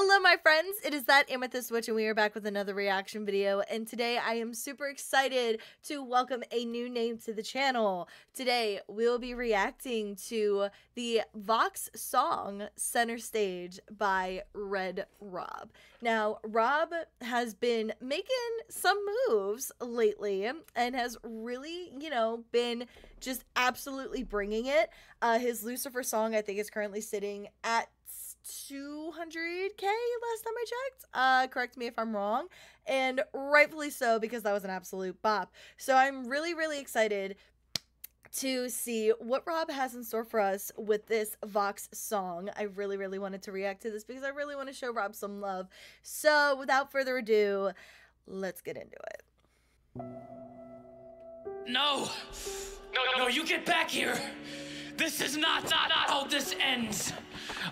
Hello, my friends. It is that Amethyst Witch, and we are back with another reaction video. And today I am super excited to welcome a new name to the channel. Today we'll be reacting to the Vox song Center Stage by Red Rob. Now, Rob has been making some moves lately and has really, you know, been just absolutely bringing it. Uh, his Lucifer song, I think, is currently sitting at 200k last time I checked. Uh, correct me if I'm wrong, and rightfully so because that was an absolute bop. So I'm really, really excited to see what Rob has in store for us with this Vox song. I really, really wanted to react to this because I really want to show Rob some love. So without further ado, let's get into it. No! No, no, you get back here! This is not, not, not how this ends!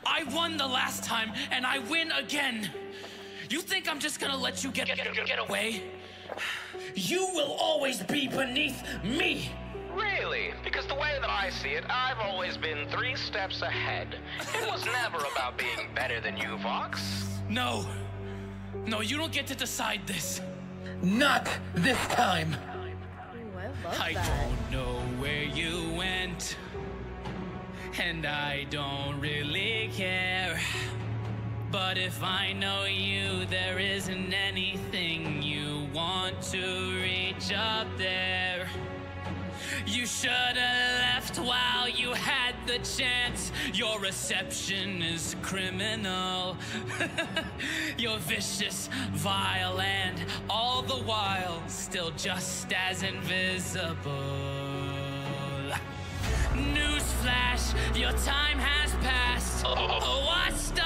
I won the last time, and I win again! You think I'm just gonna let you get, get, get, get away? You will always be beneath me! Really? Because the way that I see it, I've always been three steps ahead. It was never about being better than you, Vox. No. No, you don't get to decide this. Not this time. Ooh, I love I don't know where you went. And I don't really care. But if I know you, there isn't anything you want to reach up there. You should have left while you had the chance. Your reception is criminal. You're vicious, vile, and all the while still just as invisible. Newsflash, your time has passed. Washed up has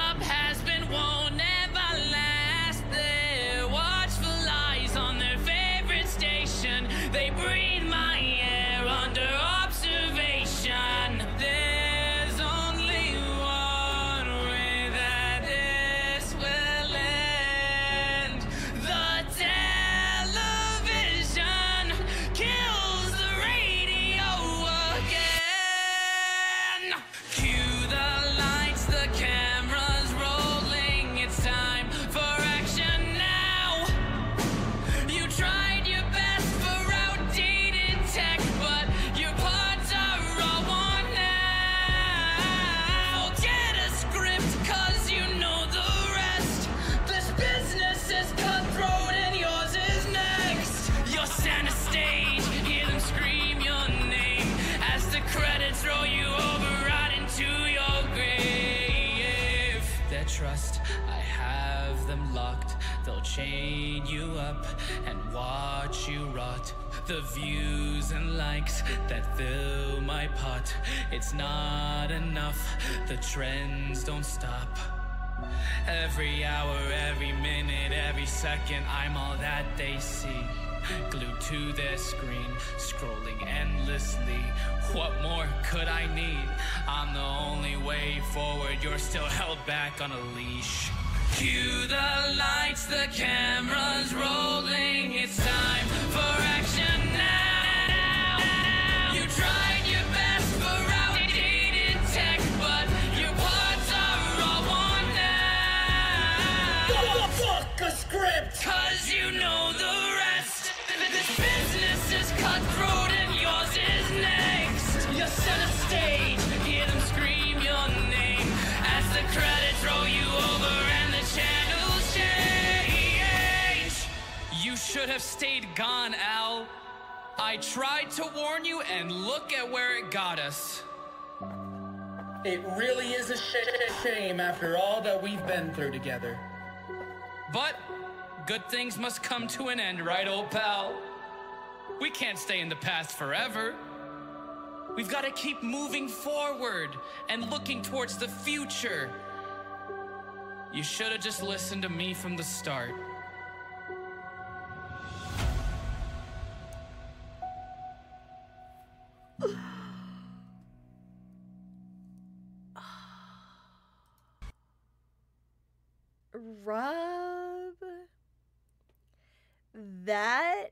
Their trust, I have them locked. They'll chain you up and watch you rot. The views and likes that fill my pot. It's not enough, the trends don't stop. Every hour, every minute, every second, I'm all that they see. Glued to their screen, scrolling endlessly. What more could I need? I'm the only way forward, you're still held back on a leash. Cue the lights, the cameras rolling. It's time have stayed gone, Al. I tried to warn you, and look at where it got us. It really is a sh- shame after all that we've been through together. But good things must come to an end, right, old pal? We can't stay in the past forever. We've got to keep moving forward and looking towards the future. You should have just listened to me from the start. Rob, that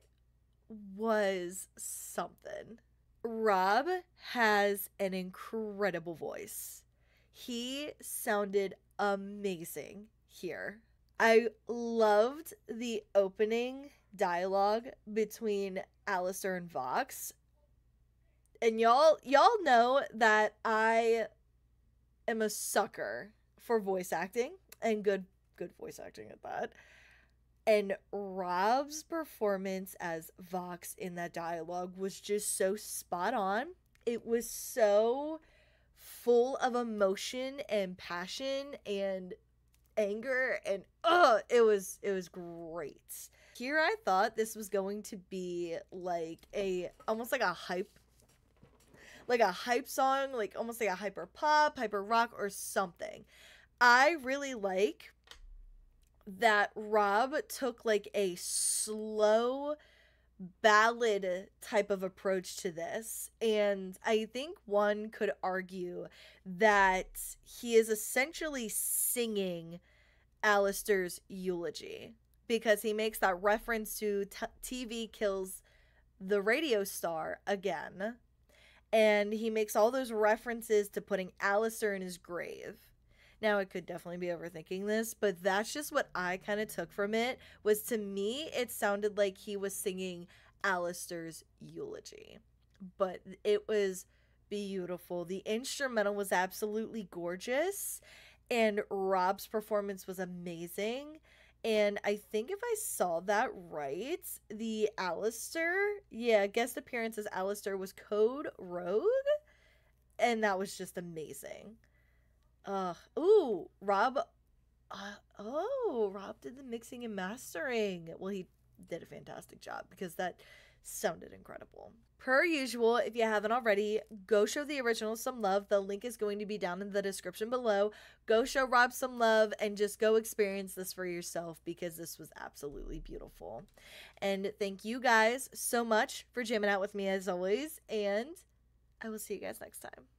was something. Rob has an incredible voice. He sounded amazing. here. I loved the opening dialogue between Alastor and Vox. And y'all y'all know that I am a sucker for voice acting and good good voice acting at that. And Rob's performance as Vox in that dialogue was just so spot on. It was so full of emotion and passion and anger and oh it was it was great here i thought this was going to be like a almost like a hype like a hype song like almost like a hyper pop hyper rock or something i really like that rob took like a slow ballad type of approach to this. And I think one could argue that he is essentially singing Alastor's eulogy because he makes that reference to TV kills the radio star again. And he makes all those references to putting Alastor in his grave. Now I could definitely be overthinking this, but that's just what I kind of took from it. Was to me, it sounded like he was singing Alastor's eulogy. But it was beautiful. The instrumental was absolutely gorgeous, and Rob's performance was amazing. And I think if I saw that right, the Alastor, yeah, guest appearance as Alastor was Code Rogue. And that was just amazing. Uh, ooh, Rob. Uh, oh, Rob did the mixing and mastering. Well, he did a fantastic job because that sounded incredible. Per usual, if you haven't already, go show the original some love. The link is going to be down in the description below. Go show Rob some love and just go experience this for yourself because this was absolutely beautiful. And thank you guys so much for jamming out with me as always. And I will see you guys next time.